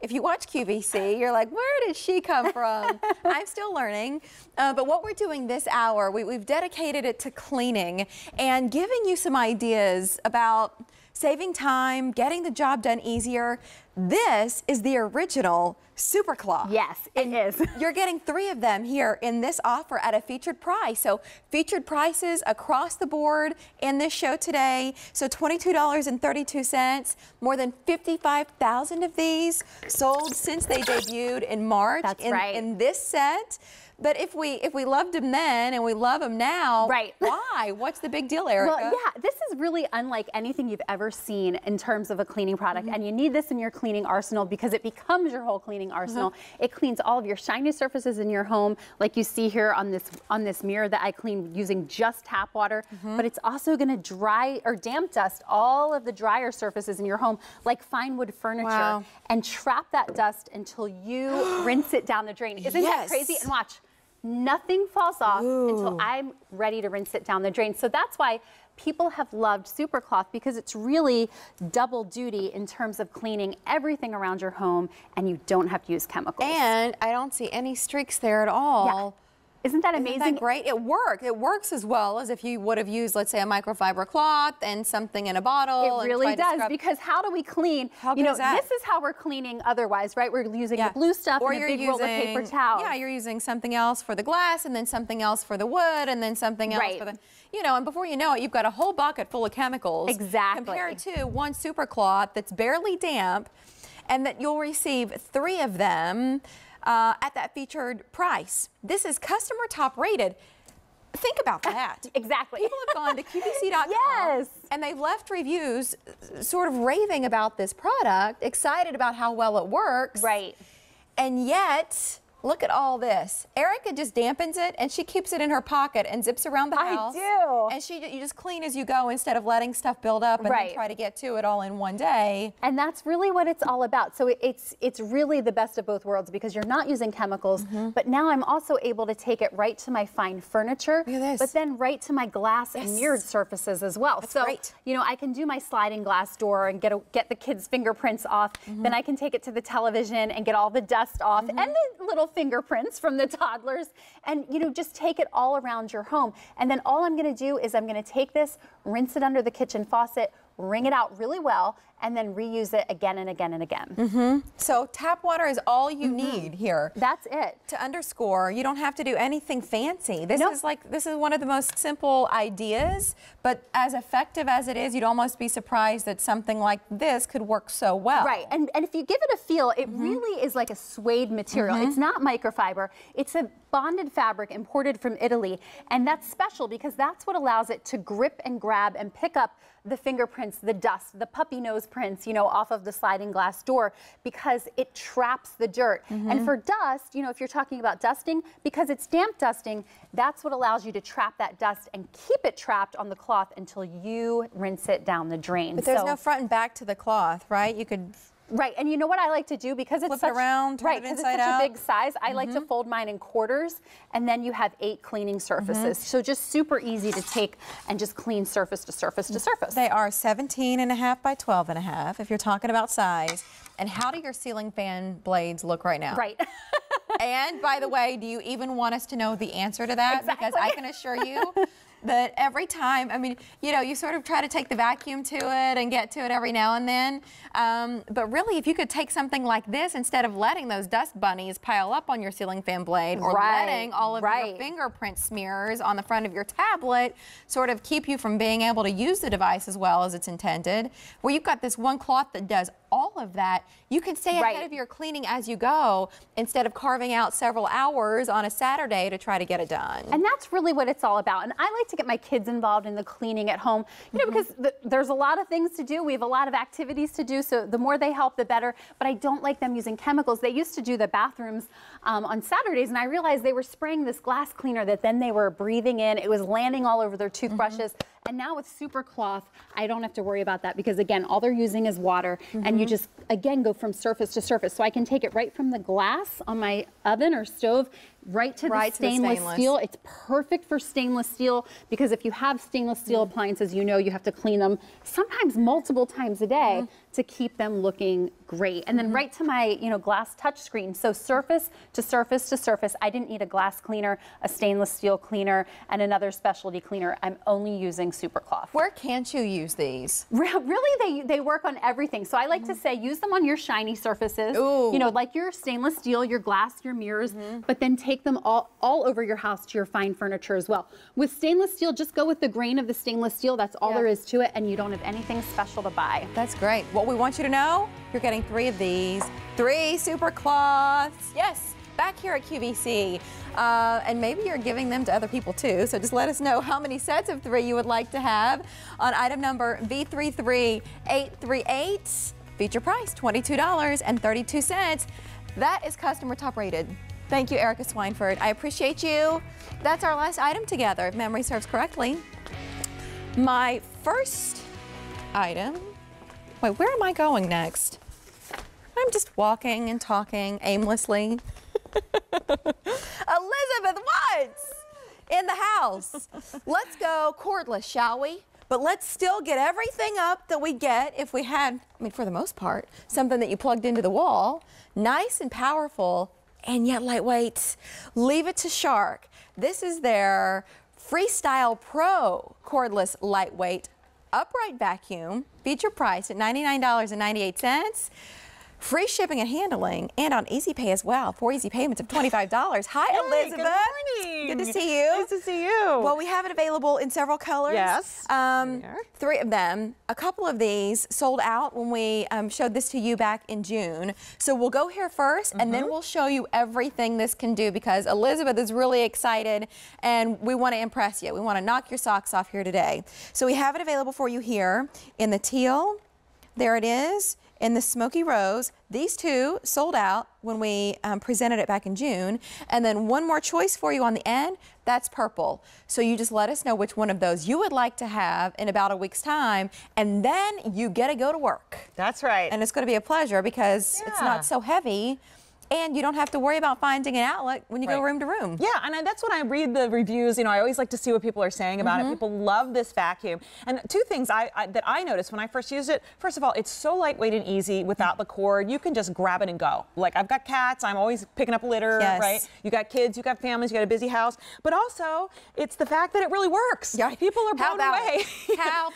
If you watch QVC, you're like, where did she come from? I'm still learning. Uh, but what we're doing this hour, we, we've dedicated it to cleaning and giving you some ideas about saving time, getting the job done easier. This is the original Supercloth. Yes, it and is. You're getting three of them here in this offer at a featured price. So featured prices across the board in this show today. So $22.32, more than 55,000 of these sold since they debuted in March That's in, right. in this set. But if we if we loved them then and we love them now, Right. why? What's the big deal, Erica? Well, yeah, this is really unlike anything you've ever seen in terms of a cleaning product. Mm-hmm. And you need this in your cleaning arsenal because it becomes your whole cleaning arsenal. Mm-hmm. It cleans all of your shiny surfaces in your home, like you see here on this on this mirror that I clean using just tap water. Mm-hmm. But it's also going to dry or damp dust all of the drier surfaces in your home, like fine wood furniture, Wow. and trap that dust until you rinse it down the drain. Isn't Yes. that crazy? And watch. Nothing falls off until I'm ready to rinse it down the drain. So that's why people have loved Supercloth because it's really double duty in terms of cleaning everything around your home and you don't have to use chemicals. and I don't see any streaks there at all. Isn't that Isn't amazing? that great? It worked. It works as well as if you would have used, let's say, a microfiber cloth and something in a bottle. It really does because how do we clean? How you know, that? this is how we're cleaning otherwise, right? We're using Yeah. the blue stuff or and a you're big using, roll of paper towel. Yeah, you're using something else for the glass and then something else for the wood and then something else Right. for the, you know, and before you know it, you've got a whole bucket full of chemicals. Exactly. Compared to one super cloth that's barely damp and that you'll receive three of them uh, at that featured price. This is customer top rated. Think about that. Exactly. People have gone to QVC.com Yes. and they've left reviews sort of raving about this product, excited about how well it works. Right. And yet, look at all this. Erica just dampens it and she keeps it in her pocket and zips around the house. I do. And she you just clean as you go instead of letting stuff build up and Right. then try to get to it all in one day. And that's really what it's all about. So it- it's it's really the best of both worlds because you're not using chemicals, Mm-hmm. but now I'm also able to take it right to my fine furniture, Look at this. but then right to my glass and Yes. mirrored surfaces as well. so great. you know, I can do my sliding glass door and get a, get the kids' fingerprints off. Mm-hmm. Then I can take it to the television and get all the dust off and the little fingerprints from the toddlers, and you know, just take it all around your home. And then all I'm going to do is I'm going to take this, rinse it under the kitchen faucet. Wring it out really well and then reuse it again and again and again. So tap water is all you Mm-hmm. need here. That's it. to underscore, you don't have to do anything fancy. This Nope. is like this is one of the most simple ideas, but as effective as it is, you'd almost be surprised that something like this could work so well. Right. And, and if you give it a feel, it Mm-hmm. really is like a suede material. It's not microfiber. It's a bonded fabric imported from Italy. And that's special because that's what allows it to grip and grab and pick up the fingerprints, the dust, the puppy nose prints, you know, off of the sliding glass door because it traps the dirt. Mm-hmm. And for dust, you know, if you're talking about dusting, because it's damp dusting, that's what allows you to trap that dust and keep it trapped on the cloth until you rinse it down the drain. But there's So- no front and back to the cloth, right? You could Right, and you know what I like to do because it's Flip it such, around, turn right, it it's such out. Mm-hmm. a big size. I like to fold mine in quarters, and then you have eight cleaning surfaces. Mm-hmm. So just super easy to take and just clean surface to surface to surface. They are 17 and a half by 12 and a half if you're talking about size. And how do your ceiling fan blades look right now? right. And by the way, do you even want us to know the answer to that? Because I can assure you that every time, I mean, you know, you sort of try to take the vacuum to it and get to it every now and then. Um, but really, if you could take something like this instead of letting those dust bunnies pile up on your ceiling fan blade or Right, letting all of your fingerprint smears on the front of your tablet sort of keep you from being able to use the device as well as it's intended, where you've got this one cloth that does all of that, you can stay Right. ahead of your cleaning as you go instead of carving out several hours on a Saturday to try to get it done. And that's really what it's all about. And I like to get my kids involved in the cleaning at home, you know, because th- there's a lot of things to do. We have a lot of activities to do. So the more they help, the better. But I don't like them using chemicals. They used to do the bathrooms um, on Saturdays, and I realized they were spraying this glass cleaner that then they were breathing in. It was landing all over their toothbrushes. And now with Super Cloth, I don't have to worry about that because again, all they're using is water, and you mm-hmm. just again go from surface to surface. So I can take it right from the glass on my oven or stove right to Right the to the stainless stainless. steel. It's perfect for stainless steel because if you have stainless steel mm-hmm. appliances, you know you have to clean them sometimes multiple times a day mm-hmm. to keep them looking great. And then mm-hmm. right to my, you know, glass touchscreen. So surface to surface to surface. I didn't need a glass cleaner, a stainless steel cleaner, and another specialty cleaner. I'm only using Supercloth. Where can't you use these? Re- Really, they, they work on everything. So I like to say use them on your shiny surfaces. Ooh. You know, like your stainless steel, your glass, your mirrors, but then take them all, all over your house to your fine furniture as well. With stainless steel, just go with the grain of the stainless steel. That's all Yeah. there is to it, and you don't have anything special to buy. That's great. What we want you to know, you're getting three of these, three super cloths. Yes, back here at QVC. Uh, and maybe you're giving them to other people too. So just let us know how many sets of three you would like to have on item number V33838. Feature price $22.32. That is customer top rated. Thank you, Erica Swineford. I appreciate you. That's our last item together, if memory serves correctly. My first item. Wait, where am I going next? I'm just walking and talking aimlessly. Elizabeth Woods in the house. Let's go cordless, shall we? But let's still get everything up that we get if we had, I mean, for the most part, something that you plugged into the wall. Nice and powerful and yet lightweight. Leave it to Shark. This is their Freestyle Pro cordless lightweight upright vacuum, feature price at $99.98. Free shipping and handling, and on Easy Pay as well. Four easy payments of $25. Hi, Hey, Elizabeth. Good morning. Good to see you. Nice to see you. Well, we have it available in several colors. Yes. Um, three of them. A couple of these sold out when we um, showed this to you back in June. So we'll go here 1st and Mm-hmm. then we'll show you everything this can do because Elizabeth is really excited and we want to impress you. We want to knock your socks off here today. So we have it available for you here in the teal. There it is in the smoky rose. These two sold out when we um, presented it back in June. And then one more choice for you on the end, that's purple. So you just let us know which one of those you would like to have in about a week's time. And then you get to go to work. That's right. And it's going to be a pleasure because it's not so heavy. And you don't have to worry about finding an outlet when you go room to room. Yeah, and I, that's when I read the reviews. You know, I always like to see what people are saying about Mm-hmm. it. People love this vacuum. And two things I, I, that I noticed when I first used it. First of all, it's so lightweight and easy without the cord. You can just grab it and go. Like I've got cats. I'm always picking up litter. Yes. Right. You got kids. You got families. You got a busy house. But also, it's the fact that it really works. Yeah. People are How blown about away. How